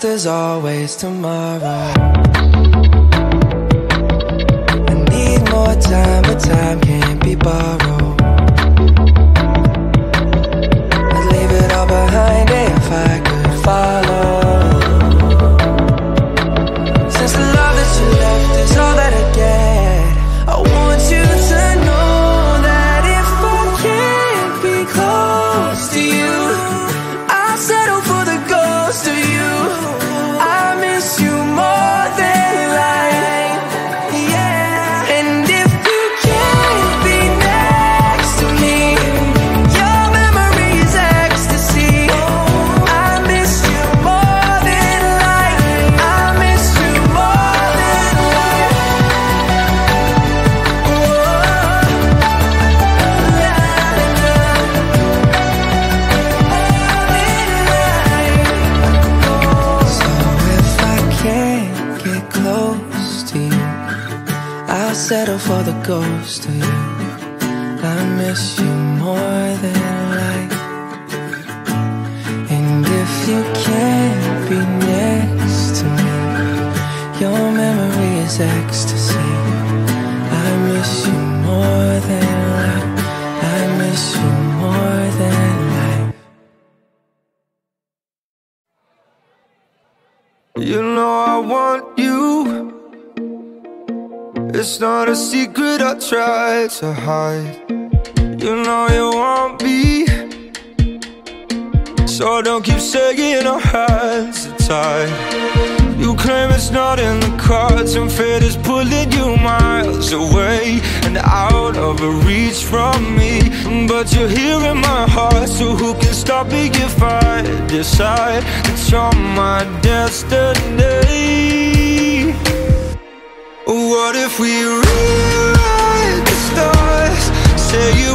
there's always tomorrow settle for the ghost of you. I miss you more than life. And if you can't be next to me, your memory is ecstasy. I miss you more than life. I miss you more than life. You know I want. It's not a secret I try to hide. You know you want me. So don't keep saying our hands are tied. You claim it's not in the cards, and fate is pulling you miles away and out of reach from me. But you're here in my heart, so who can stop me if I decide that you're my destiny? What if we rewrite the stars? Say you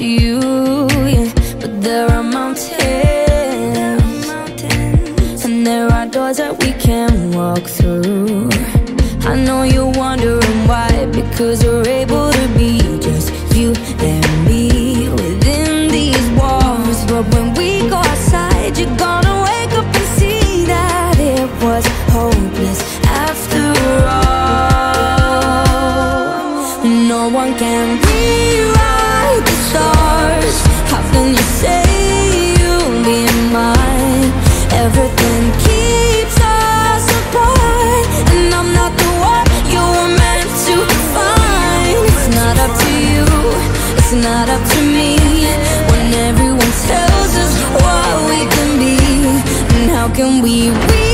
to you, yeah. But there are mountains, and there are doors that we can walk through. I know you're wondering why, because we're able to be just you and me within these walls. But when we go outside, you're gonna wake up and see that it was hopeless after all. No one can rewrite not up to me. When everyone tells us what we can be, and how can we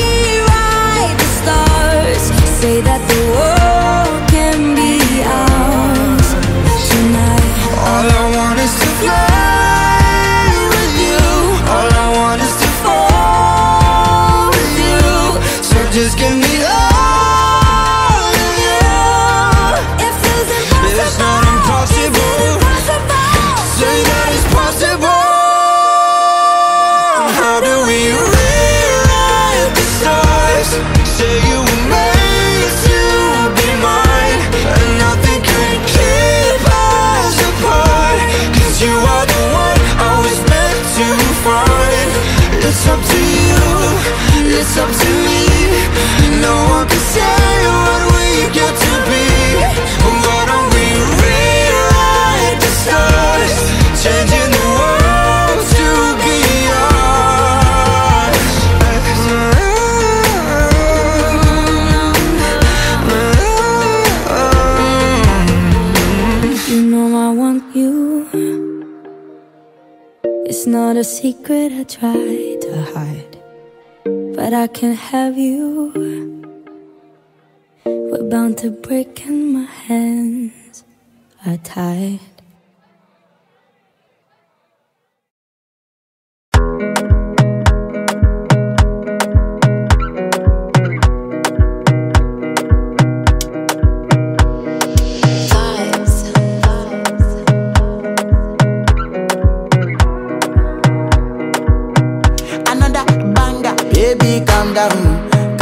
up to me. No one can say what we get to be. Why don't we rewrite the stars? Changing the world to be ours. You know I want you. It's not a secret I try to hide, but I can't have you. We're bound to break and my hands are tied.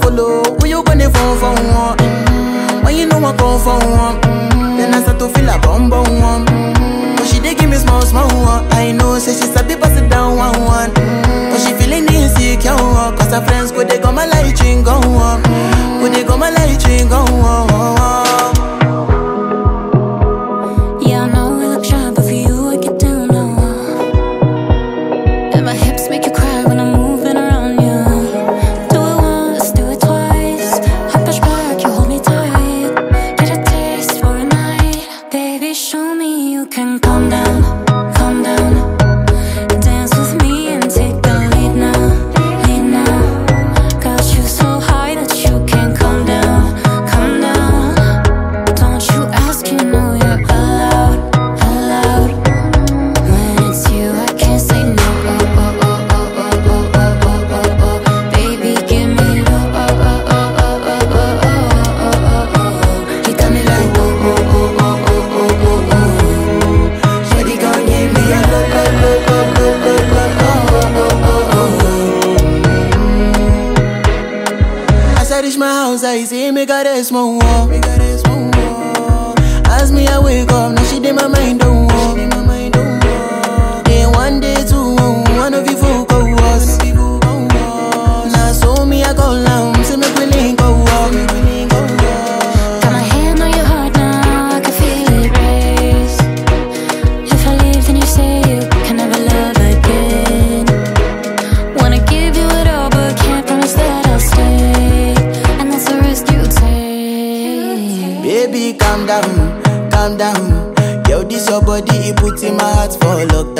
follow. Who you gonna phone for one? Mm-hmm. When you know I come for one, mm-hmm. then I start to feel a bum bum one. Mm-hmm. But she dey give me small small one. I know, say she sabi pass it down one one. Mm-hmm. But she feeling insecure, one. cause her friends go they go my light ring go on, go they go my light ring go on. As me I wake up, now she did my mind don't for luck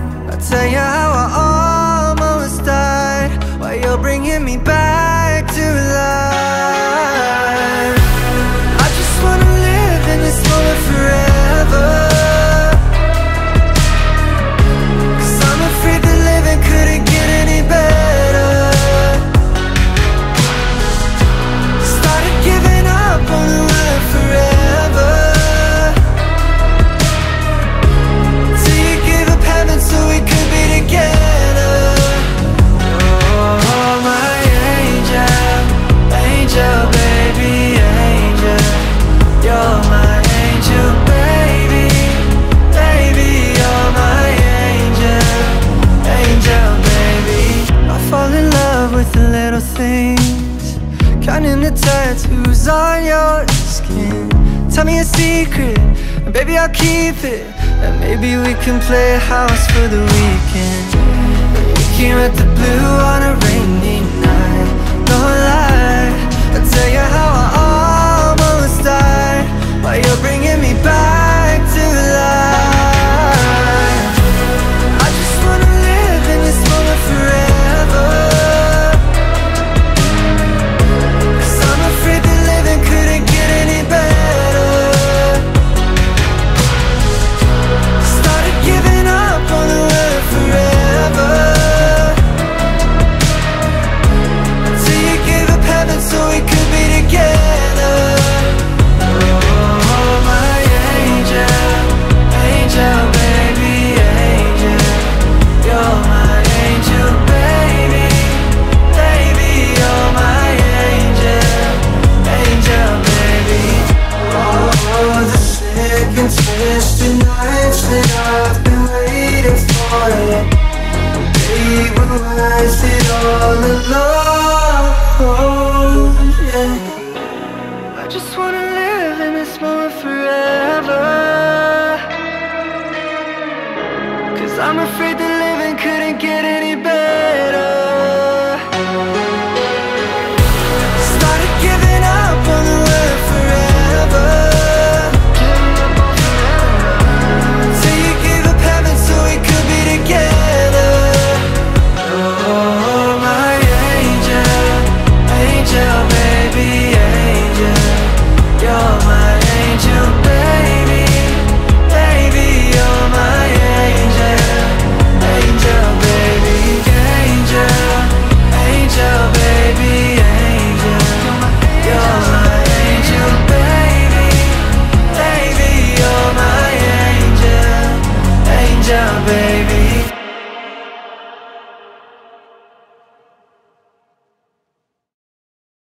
Tell you how I almost died while you're bringing me back to life. And baby, I'll keep it And maybe we can play house for the weekend. We can let the blue on a rainy night. No lie, I'll tell you how I'm afraid the living couldn't get it